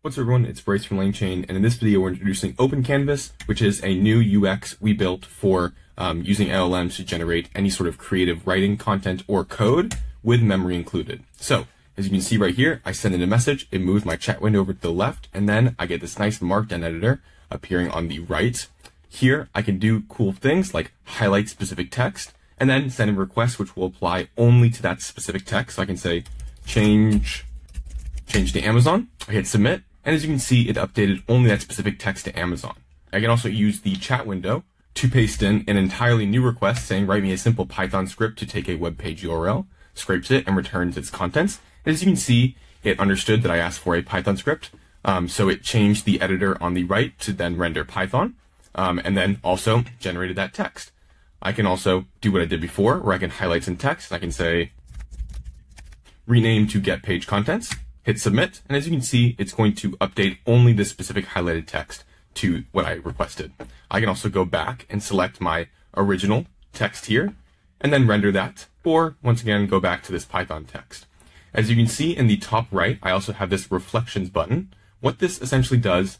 What's up everyone, it's Bryce from LangChain, and in this video we're introducing OpenCanvas, which is a new UX we built for um, using LLMs to generate any sort of creative writing, content, or code with memory included. So, as you can see right here, I send in a message, it moves my chat window over to the left, and then I get this nice markdown editor appearing on the right. Here, I can do cool things like highlight specific text, and then send in requests which will apply only to that specific text. So I can say, change, change to Amazon, I hit submit, and as you can see, it updated only that specific text to Amazon. I can also use the chat window to paste in an entirely new request saying write me a simple Python script to take a web page URL, scrapes it, and returns its contents. And as you can see, it understood that I asked for a Python script, um, so it changed the editor on the right to then render Python, um, and then also generated that text. I can also do what I did before, where I can highlight some text, and I can say rename to get page contents, hit submit, and as you can see, it's going to update only the specific highlighted text to what I requested. I can also go back and select my original text here, and then render that, or once again, go back to this Python text. As you can see in the top right, I also have this reflections button. What this essentially does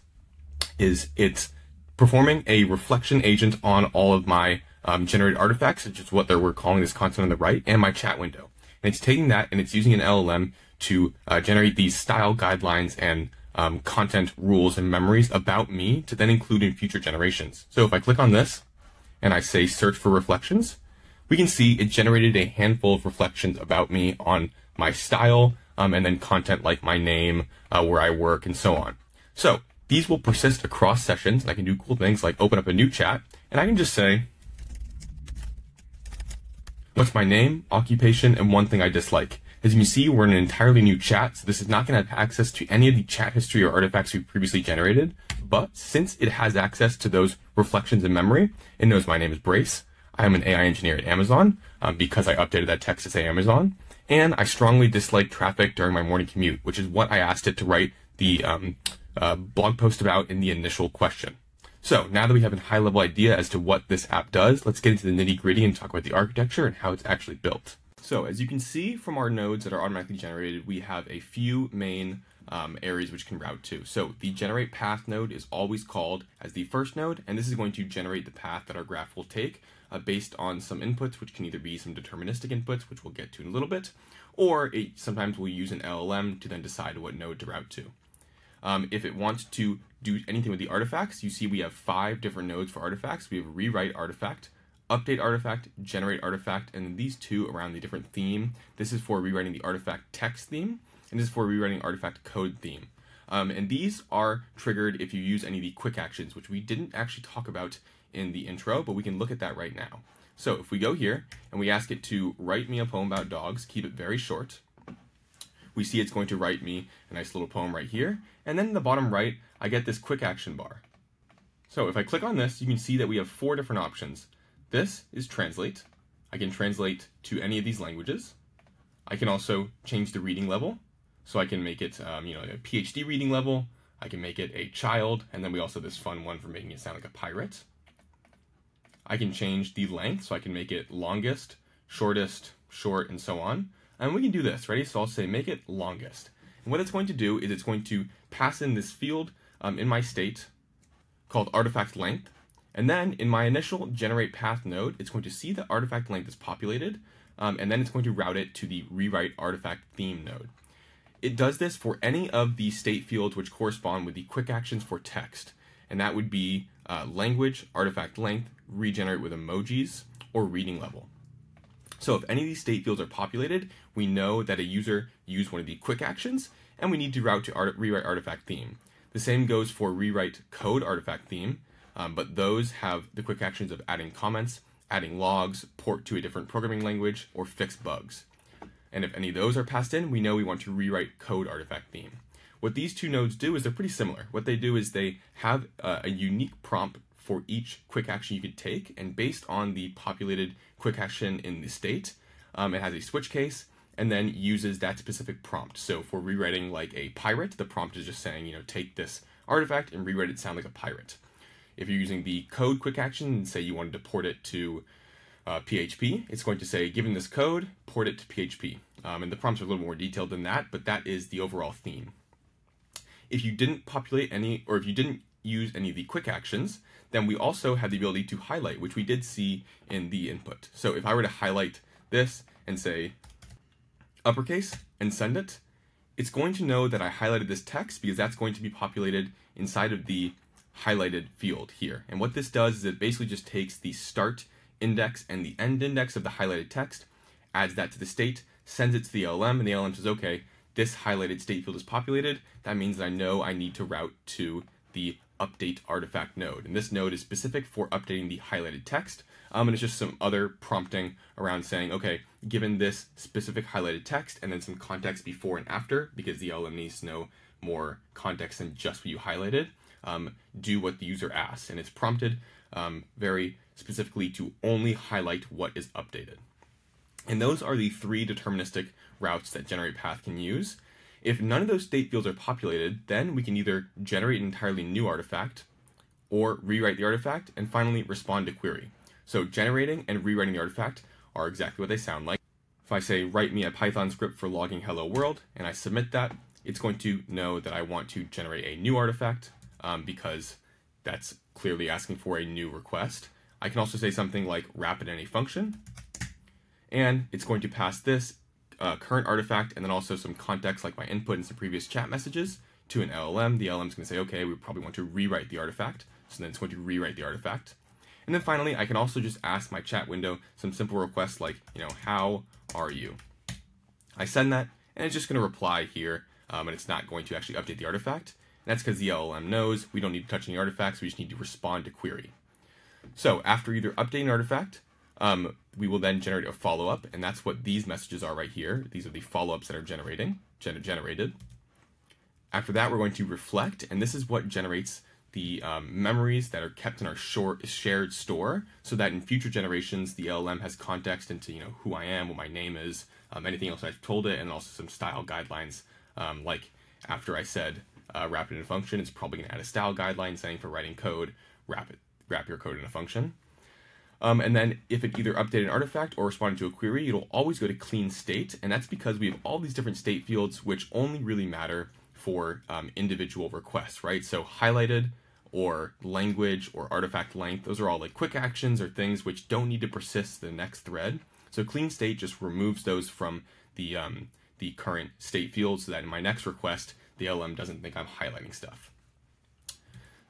is it's performing a reflection agent on all of my um, generated artifacts, which is what we're calling this content on the right, and my chat window. And it's taking that and it's using an LLM to uh, generate these style guidelines and um, content rules and memories about me to then include in future generations. So if I click on this and I say search for reflections, we can see it generated a handful of reflections about me on my style um, and then content like my name, uh, where I work, and so on. So these will persist across sessions, and I can do cool things like open up a new chat, and I can just say, what's my name, occupation, and one thing I dislike. As you can see, we're in an entirely new chat, so this is not going to have access to any of the chat history or artifacts we previously generated, but since it has access to those reflections in memory, it knows my name is Bryce, I am an AI engineer at Amazon, um, because I updated that text to say Amazon, and I strongly dislike traffic during my morning commute, which is what I asked it to write the um, uh, blog post about in the initial question. So now that we have a high level idea as to what this app does, let's get into the nitty gritty and talk about the architecture and how it's actually built. So as you can see from our nodes that are automatically generated, we have a few main um, areas which can route to. So the generate path node is always called as the first node, and this is going to generate the path that our graph will take uh, based on some inputs, which can either be some deterministic inputs, which we'll get to in a little bit, or it sometimes we'll use an LLM to then decide what node to route to. Um, if it wants to do anything with the artifacts, you see we have five different nodes for artifacts. We have rewrite artifact, update artifact, generate artifact, and these two around the different theme. This is for rewriting the artifact text theme, and this is for rewriting artifact code theme. Um, and these are triggered if you use any of the quick actions, which we didn't actually talk about in the intro, but we can look at that right now. So if we go here and we ask it to write me a poem about dogs, keep it very short, we see it's going to write me a nice little poem right here. And then in the bottom right, I get this quick action bar. So if I click on this, you can see that we have four different options. This is translate. I can translate to any of these languages. I can also change the reading level. So I can make it, um, you know, a PhD reading level. I can make it a child. And then we also have this fun one for making it sound like a pirate. I can change the length, so I can make it longest, shortest, short, and so on. And we can do this, ready? So I'll say make it longest. And what it's going to do is it's going to pass in this field um, in my state called artifact length. And then in my initial generate path node, it's going to see that artifact length is populated, um, and then it's going to route it to the rewrite artifact theme node. It does this for any of the state fields which correspond with the quick actions for text, and that would be uh, language, artifact length, regenerate with emojis, or reading level. So if any of these state fields are populated, we know that a user used one of the quick actions, and we need to route to art rewrite artifact theme. The same goes for rewrite code artifact theme, um, but those have the quick actions of adding comments, adding logs, port to a different programming language, or fix bugs. And if any of those are passed in, we know we want to rewrite code artifact theme. What these two nodes do is they're pretty similar. What they do is they have uh, a unique prompt for each quick action you could take, and based on the populated quick action in the state, um, it has a switch case, and then uses that specific prompt. So for rewriting like a pirate, the prompt is just saying, you know, take this artifact and rewrite it sound like a pirate. If you're using the code quick action and say you wanted to port it to uh, PHP, it's going to say, given this code, port it to PHP. Um, and the prompts are a little more detailed than that, but that is the overall theme. If you didn't populate any, or if you didn't use any of the quick actions, then we also have the ability to highlight, which we did see in the input. So if I were to highlight this and say uppercase and send it, it's going to know that I highlighted this text because that's going to be populated inside of the highlighted field here. And what this does is it basically just takes the start index and the end index of the highlighted text, adds that to the state, sends it to the LLM, and the LLM says, okay, this highlighted state field is populated. That means that I know I need to route to the update artifact node. And this node is specific for updating the highlighted text. Um, and it's just some other prompting around saying, okay, given this specific highlighted text and then some context before and after, because the LLM needs to know more context than just what you highlighted, um, do what the user asks. And it's prompted um, very specifically to only highlight what is updated. And those are the three deterministic routes that Generate Path can use. If none of those state fields are populated, then we can either generate an entirely new artifact or rewrite the artifact and finally respond to query. So generating and rewriting the artifact are exactly what they sound like. If I say write me a Python script for logging hello world and I submit that, it's going to know that I want to generate a new artifact um, because that's clearly asking for a new request. I can also say something like wrap it in a function and it's going to pass this uh, current artifact and then also some context like my input and some previous chat messages to an LLM. The LLM is going to say, okay, we probably want to rewrite the artifact. So then it's going to rewrite the artifact. And then finally, I can also just ask my chat window some simple requests like, you know, how are you? I send that, and it's just going to reply here, um, and it's not going to actually update the artifact. That's because the LLM knows we don't need to touch any artifacts, we just need to respond to query. So after either updating an artifact, um, we will then generate a follow-up, and that's what these messages are right here. These are the follow-ups that are generating, gen generated. After that, we're going to reflect, and this is what generates the um, memories that are kept in our short, shared store, so that in future generations, the LLM has context into you know who I am, what my name is, um, anything else I've told it, and also some style guidelines. Um, like after I said uh, wrap it in a function, it's probably going to add a style guideline saying for writing code, wrap it, wrap your code in a function. Um, and then if it either updated an artifact or responded to a query, it'll always go to clean state. And that's because we have all these different state fields, which only really matter for um, individual requests, right? So highlighted or language or artifact length, those are all like quick actions or things which don't need to persist the next thread. So clean state just removes those from the, um, the current state field so that in my next request, the LM doesn't think I'm highlighting stuff.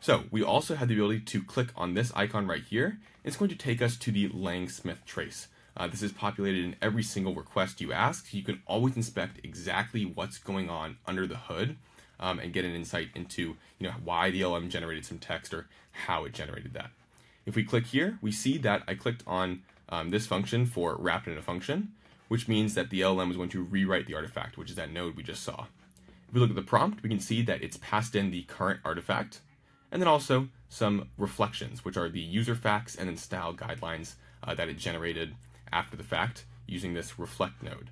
So we also have the ability to click on this icon right here. It's going to take us to the LangSmith trace. Uh, this is populated in every single request you ask. You can always inspect exactly what's going on under the hood um, and get an insight into you know why the LM generated some text or how it generated that. If we click here, we see that I clicked on um, this function for wrapped in a function, which means that the LLM is going to rewrite the artifact, which is that node we just saw. If we look at the prompt, we can see that it's passed in the current artifact, and then also some reflections, which are the user facts and then style guidelines uh, that it generated after the fact using this reflect node.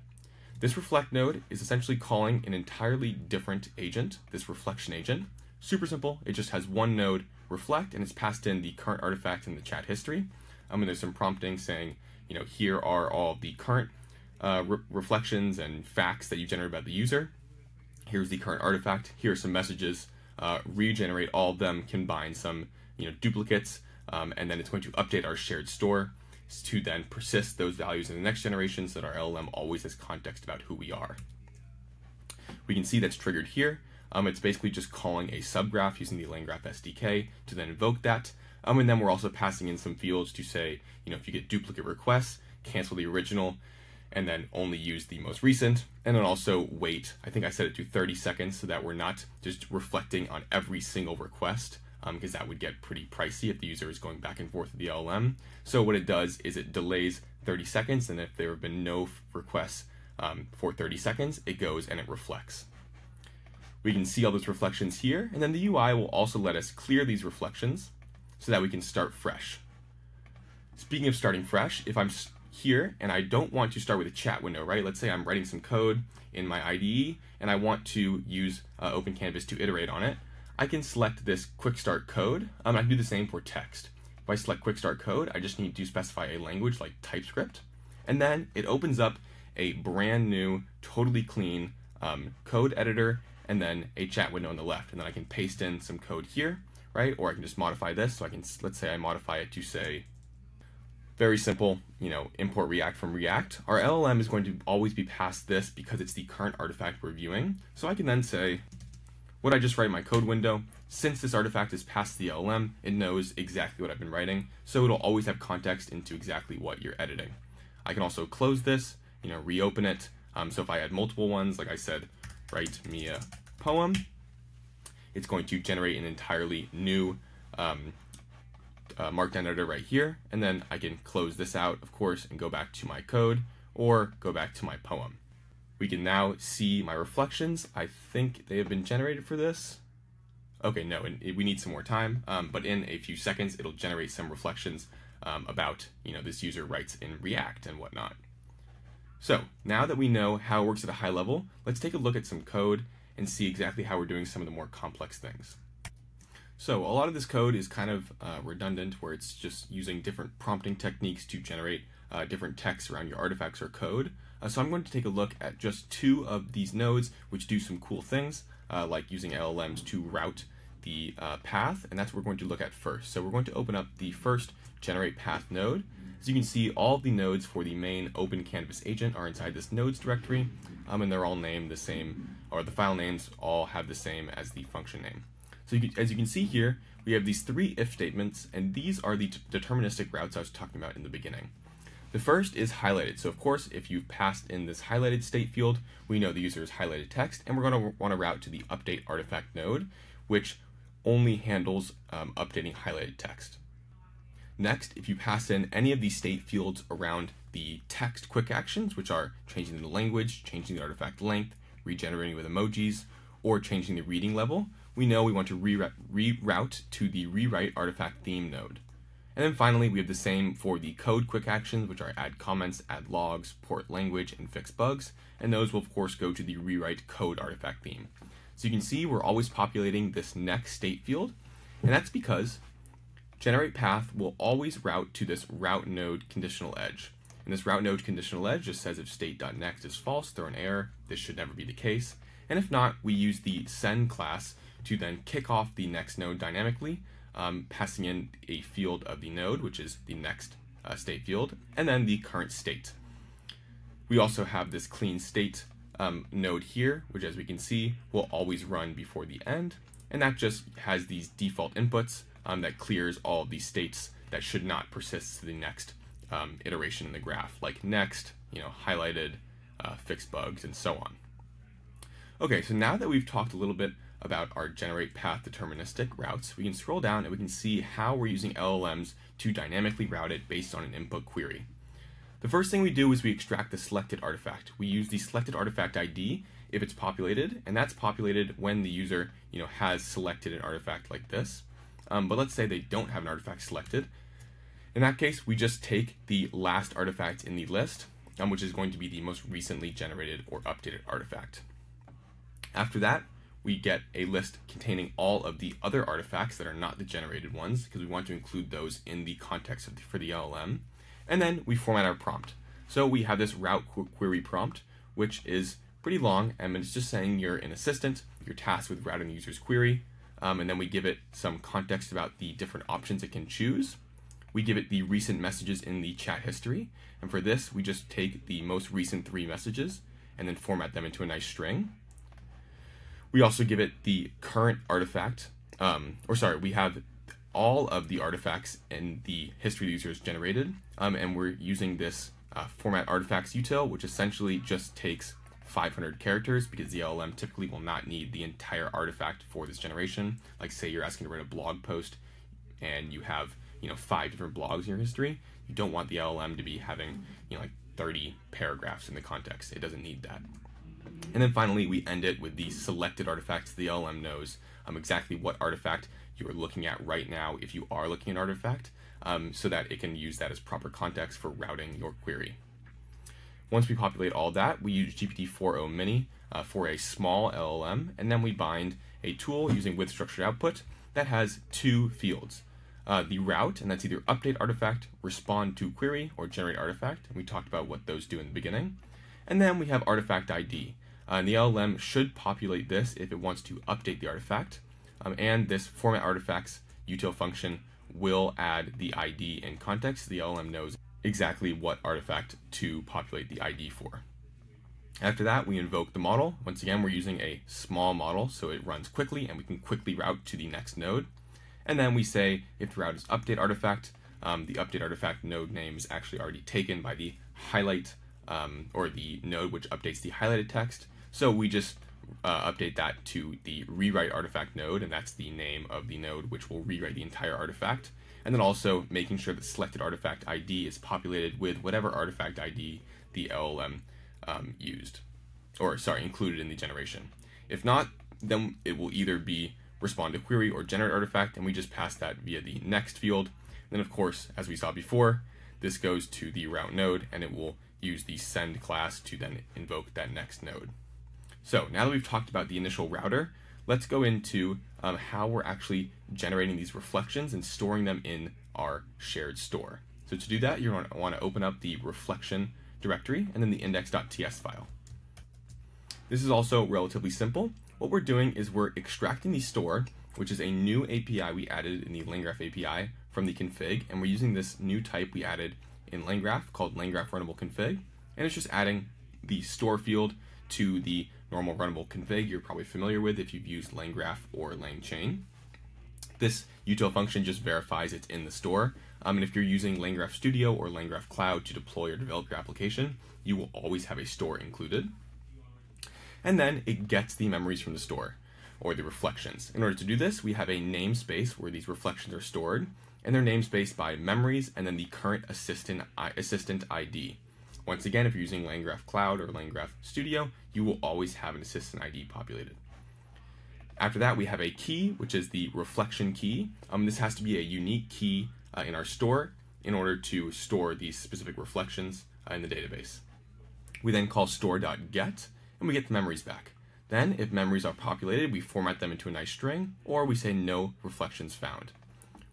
This reflect node is essentially calling an entirely different agent, this reflection agent. Super simple, it just has one node, reflect, and it's passed in the current artifact in the chat history. Um, and there's some prompting saying, you know, here are all the current uh, re reflections and facts that you generated about the user. Here's the current artifact. Here are some messages uh, regenerate all of them, combine some you know duplicates, um, and then it's going to update our shared store to then persist those values in the next generation so that our LLM always has context about who we are. We can see that's triggered here. Um, it's basically just calling a subgraph using the LangGraph SDK to then invoke that. Um, and then we're also passing in some fields to say, you know, if you get duplicate requests, cancel the original, and then only use the most recent, and then also wait. I think I set it to 30 seconds so that we're not just reflecting on every single request because um, that would get pretty pricey if the user is going back and forth with the LLM. So what it does is it delays 30 seconds, and if there have been no requests um, for 30 seconds, it goes and it reflects. We can see all those reflections here, and then the UI will also let us clear these reflections so that we can start fresh. Speaking of starting fresh, if I'm here and I don't want to start with a chat window, right? Let's say I'm writing some code in my IDE and I want to use uh, Open Canvas to iterate on it. I can select this quick start code. Um, I can do the same for text. If I select quick start code, I just need to specify a language like TypeScript. And then it opens up a brand new, totally clean um, code editor and then a chat window on the left. And then I can paste in some code here, right? Or I can just modify this. So I can, let's say I modify it to say, very simple, you know, import React from React. Our LLM is going to always be passed this because it's the current artifact we're viewing. So I can then say, what I just write my code window, since this artifact is passed the LLM, it knows exactly what I've been writing, so it'll always have context into exactly what you're editing. I can also close this, you know, reopen it. Um, so if I had multiple ones, like I said, write me a poem, it's going to generate an entirely new um, uh, Markdown editor right here, and then I can close this out, of course, and go back to my code, or go back to my poem. We can now see my reflections. I think they have been generated for this. Okay, no, we need some more time, um, but in a few seconds, it'll generate some reflections um, about, you know, this user writes in React and whatnot. So now that we know how it works at a high level, let's take a look at some code and see exactly how we're doing some of the more complex things. So a lot of this code is kind of uh, redundant where it's just using different prompting techniques to generate uh, different texts around your artifacts or code. Uh, so I'm going to take a look at just two of these nodes which do some cool things uh, like using LLMs to route the uh, path and that's what we're going to look at first. So we're going to open up the first generate path node. As you can see all the nodes for the main open canvas agent are inside this nodes directory um, and they're all named the same or the file names all have the same as the function name. So you as you can see here, we have these three if statements, and these are the deterministic routes I was talking about in the beginning. The first is highlighted. So of course, if you've passed in this highlighted state field, we know the user is highlighted text, and we're going to want to route to the update artifact node, which only handles um, updating highlighted text. Next, if you pass in any of these state fields around the text quick actions, which are changing the language, changing the artifact length, regenerating with emojis, or changing the reading level, we know we want to reroute to the rewrite artifact theme node. And then finally, we have the same for the code quick actions, which are add comments, add logs, port language, and fix bugs. And those will of course go to the rewrite code artifact theme. So you can see we're always populating this next state field. And that's because generate path will always route to this route node conditional edge. And this route node conditional edge just says if state.next is false, throw an error. This should never be the case. And if not, we use the send class to then kick off the next node dynamically, um, passing in a field of the node, which is the next uh, state field, and then the current state. We also have this clean state um, node here, which as we can see, will always run before the end, and that just has these default inputs um, that clears all of these states that should not persist to the next um, iteration in the graph, like next, you know, highlighted, uh, fixed bugs, and so on. Okay, so now that we've talked a little bit about our generate path deterministic routes, we can scroll down and we can see how we're using LLMs to dynamically route it based on an input query. The first thing we do is we extract the selected artifact. We use the selected artifact ID if it's populated, and that's populated when the user you know, has selected an artifact like this. Um, but let's say they don't have an artifact selected. In that case, we just take the last artifact in the list, um, which is going to be the most recently generated or updated artifact. After that, we get a list containing all of the other artifacts that are not the generated ones because we want to include those in the context the, for the LLM. And then we format our prompt. So we have this route query prompt, which is pretty long, and it's just saying you're an assistant, you're tasked with routing the user's query, um, and then we give it some context about the different options it can choose. We give it the recent messages in the chat history, and for this, we just take the most recent three messages and then format them into a nice string. We also give it the current artifact, um, or sorry, we have all of the artifacts and the history the user has generated, um, and we're using this uh, format artifacts util, which essentially just takes 500 characters because the LLM typically will not need the entire artifact for this generation. Like say you're asking to write a blog post and you have, you know, five different blogs in your history. You don't want the LLM to be having, you know, like 30 paragraphs in the context. It doesn't need that. And then finally, we end it with the selected artifacts. The LLM knows um, exactly what artifact you are looking at right now if you are looking at artifact, um, so that it can use that as proper context for routing your query. Once we populate all that, we use GPT-4o Mini uh, for a small LLM, and then we bind a tool using with structured output that has two fields. Uh, the route, and that's either update artifact, respond to query, or generate artifact. And we talked about what those do in the beginning. And then we have artifact ID. Uh, the LLM should populate this if it wants to update the artifact. Um, and this format artifacts util function will add the ID and context. The LLM knows exactly what artifact to populate the ID for. After that, we invoke the model. Once again, we're using a small model, so it runs quickly and we can quickly route to the next node. And then we say if the route is update artifact, um, the update artifact node name is actually already taken by the highlight um, or the node which updates the highlighted text. So we just uh, update that to the rewrite artifact node, and that's the name of the node which will rewrite the entire artifact. And then also making sure that selected artifact ID is populated with whatever artifact ID the LLM um, used, or sorry, included in the generation. If not, then it will either be respond to query or generate artifact, and we just pass that via the next field. And then of course, as we saw before, this goes to the route node, and it will use the send class to then invoke that next node. So now that we've talked about the initial router, let's go into um, how we're actually generating these reflections and storing them in our shared store. So to do that, you're going to want to open up the reflection directory and then the index.ts file. This is also relatively simple. What we're doing is we're extracting the store, which is a new API we added in the LangGraph API from the config, and we're using this new type we added in LangGraph called LangGraph runnable config, and it's just adding the store field to the normal runnable config you're probably familiar with if you've used LangGraph or LangChain. This util function just verifies it's in the store. Um, and if you're using LangGraph Studio or LangGraph Cloud to deploy or develop your application, you will always have a store included. And then it gets the memories from the store or the reflections. In order to do this, we have a namespace where these reflections are stored, and they're namespaced by memories and then the current assistant, assistant ID. Once again, if you're using LangGraph Cloud or LangGraph Studio, you will always have an assistant ID populated. After that, we have a key, which is the reflection key. Um, this has to be a unique key uh, in our store in order to store these specific reflections uh, in the database. We then call store.get, and we get the memories back. Then, if memories are populated, we format them into a nice string, or we say no reflections found.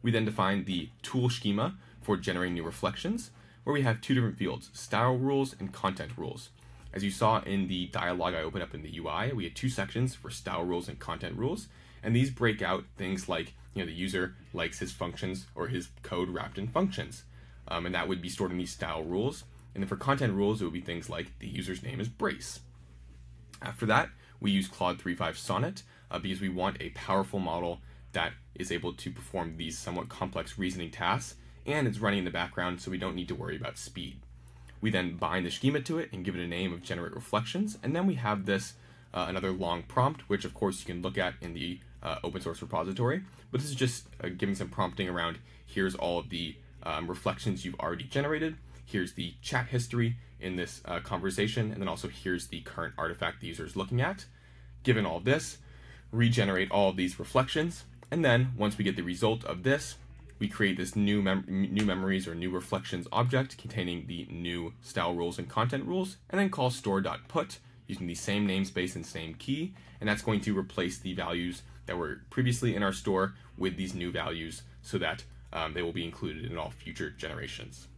We then define the tool schema for generating new reflections, where we have two different fields, style rules and content rules. As you saw in the dialog I opened up in the UI, we had two sections for style rules and content rules, and these break out things like you know the user likes his functions or his code wrapped in functions, um, and that would be stored in these style rules. And then for content rules, it would be things like the user's name is Bryce. After that, we use Claude 3.5 Sonnet uh, because we want a powerful model that is able to perform these somewhat complex reasoning tasks, and it's running in the background, so we don't need to worry about speed. We then bind the schema to it and give it a name of generate reflections, and then we have this uh, another long prompt, which of course you can look at in the uh, open source repository. But this is just uh, giving some prompting around here's all of the um, reflections you've already generated, here's the chat history in this uh, conversation, and then also here's the current artifact the user is looking at. Given all this, regenerate all of these reflections, and then once we get the result of this, we create this new mem new memories or new reflections object containing the new style rules and content rules, and then call store.put using the same namespace and same key, and that's going to replace the values that were previously in our store with these new values so that um, they will be included in all future generations.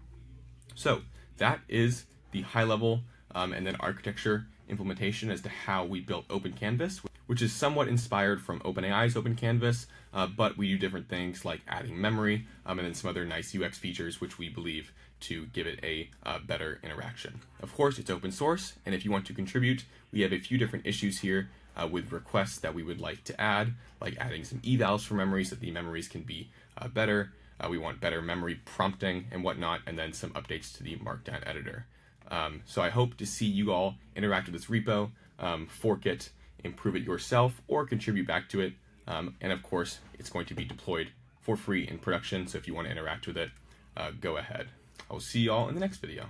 So that is the high level um, and then architecture implementation as to how we built Open Canvas, which is somewhat inspired from OpenAI's Open Canvas, uh, but we do different things like adding memory um, and then some other nice UX features which we believe to give it a uh, better interaction. Of course, it's open source, and if you want to contribute, we have a few different issues here uh, with requests that we would like to add, like adding some evals for memories so that the memories can be uh, better. Uh, we want better memory prompting and whatnot, and then some updates to the Markdown editor. Um, so I hope to see you all interact with this repo, um, fork it, improve it yourself, or contribute back to it. Um, and of course, it's going to be deployed for free in production. So if you want to interact with it, uh, go ahead. I will see you all in the next video.